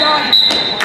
Son.